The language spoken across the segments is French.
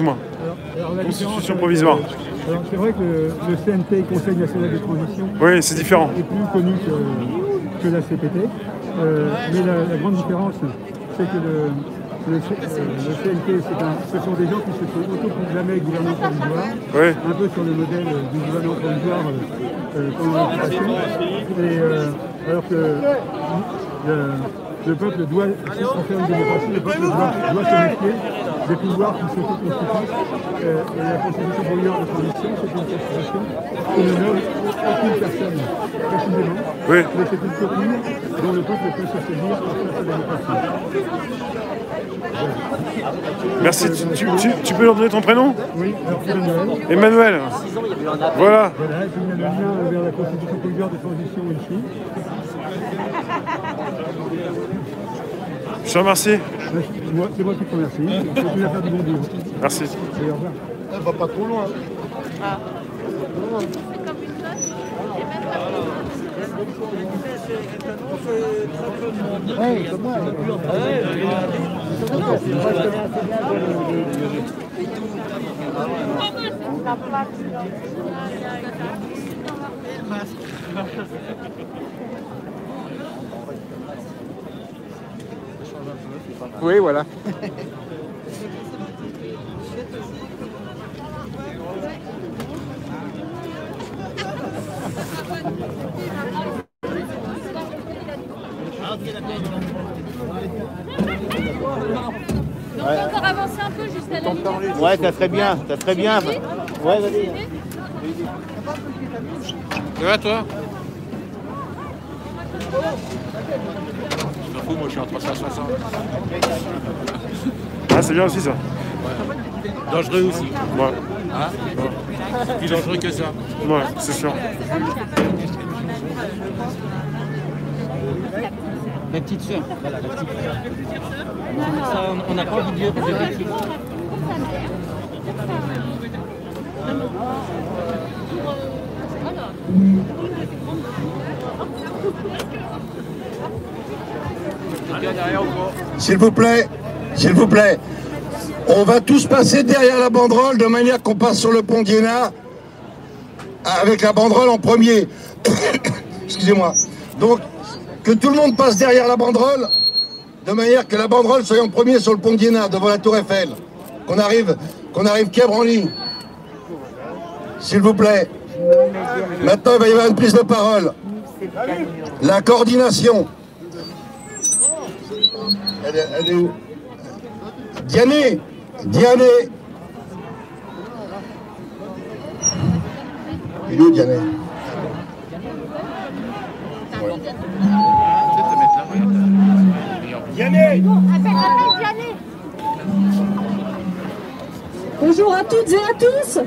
excuse-moi. Constitution provisoire. euh, alors, c'est vrai que le, le CNT, Conseil national de transition, Oui, c'est différent. est plus connu que, que la CPT. Euh, mais la, la grande différence, c'est que le, euh, le CNT, un- ce sont des gens qui se sont autoproclamés gouvernement provisoire, Oui. un peu sur le modèle du gouvernement provisoire euh, pendant euh, alors que le, le peuple doit, si on fait une démocratie, le peuple doit, doit se méfier des pouvoirs qui s'autoconstituent. Euh, et la constitution de transition, c'est une constitution qui ne nomme aucune personne précisément, Oui. mais c'est une copie dont le peuple peut se saisir faire sa démocratie. Merci. Tu, tu- tu- tu peux leur donner ton prénom? Oui, alors Noël. Emmanuel. Voilà. Voilà, le lien vers la constitution de transition ici. Je te remercie. C'est moi, c'est moi qui te remercie. Continue à faire du bon boulot. Merci. Et au revoir. Elle va pas trop loin. Ouais, c'est moi. Oui, voilà. On peut encore avancer un peu jusqu'à la ligne. Ouais, ça serait bien, ça serait bien. Ouais, vas-y. Ça va toi? Je m'en fous, moi je suis en 360. Ah, c'est bien aussi ça. Dangereux aussi. Ouais, Hein C'est plus dangereux que ça. ouais c'est sûr. La petite sœur, voilà, la petite sœur. Ça, on- n'a pas envie de dire de vérifier. S'il vous plaît, s'il vous plaît, on va tous passer derrière la banderole de manière qu'on passe sur le pont d'Iéna avec la banderole en premier. Excusez-moi. Donc, que tout le monde passe derrière la banderole de manière que la banderole soit en premier sur le pont d'Iéna devant la tour Eiffel. Qu'on arrive, qu'on arrive en. S'il vous plaît. Maintenant, il va y avoir une prise de parole. La coordination. Diané Il est où Diané Bonjour à toutes et à tous.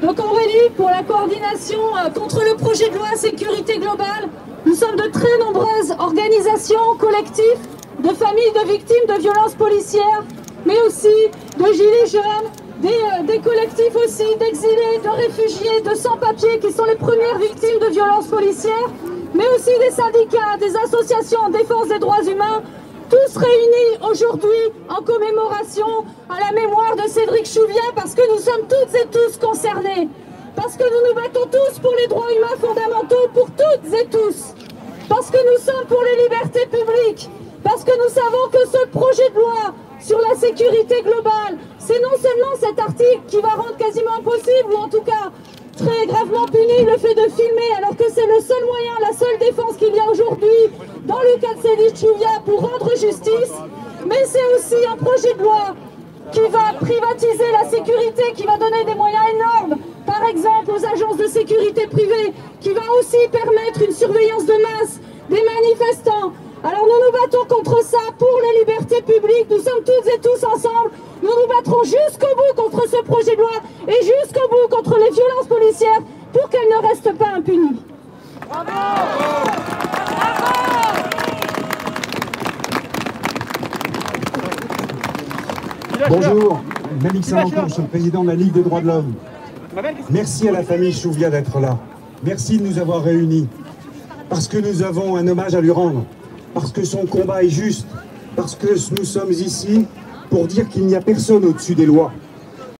Donc on réunit pour la coordination euh, contre le projet de loi sécurité globale. Nous sommes de très nombreuses organisations, collectifs, de familles de victimes de violences policières, mais aussi de gilets jaunes, des, euh, des collectifs aussi d'exilés, de réfugiés, de sans-papiers qui sont les premières victimes de violences policières, mais aussi des syndicats, des associations en défense des droits humains, tous réunis aujourd'hui en commémoration à la mémoire de Cédric Chouviat parce que nous sommes toutes et tous concernés. Parce que nous nous battons tous pour les droits humains fondamentaux, pour toutes et tous. Parce que nous sommes pour les libertés publiques. Parce que nous savons que ce projet de loi sur la sécurité globale, c'est non seulement cet article qui va rendre quasiment impossible, ou en tout cas très gravement puni le fait de filmer, alors que c'est le seul moyen, la seule défense qu'il y a aujourd'hui dans le cas de Cédric Chouviat pour rendre justice. Mais c'est aussi un projet de loi qui va privatiser la sécurité, qui va donner des moyens énormes, par exemple aux agences de sécurité privées, qui va aussi permettre une surveillance de masse des manifestants. Alors nous nous battons contre ça pour les libertés publiques, nous sommes toutes et tous ensemble, nous nous battrons jusqu'au bout contre ce projet de loi et contre les violences policières pour qu'elles ne restent pas impunies. Bonjour, Malik Salancourt, je suis le président de la Ligue des droits de l'homme. Merci à la famille Chouvia d'être là. Merci de nous avoir réunis. Parce que nous avons un hommage à lui rendre. Parce que son combat est juste. Parce que nous sommes ici pour dire qu'il n'y a personne au-dessus des lois.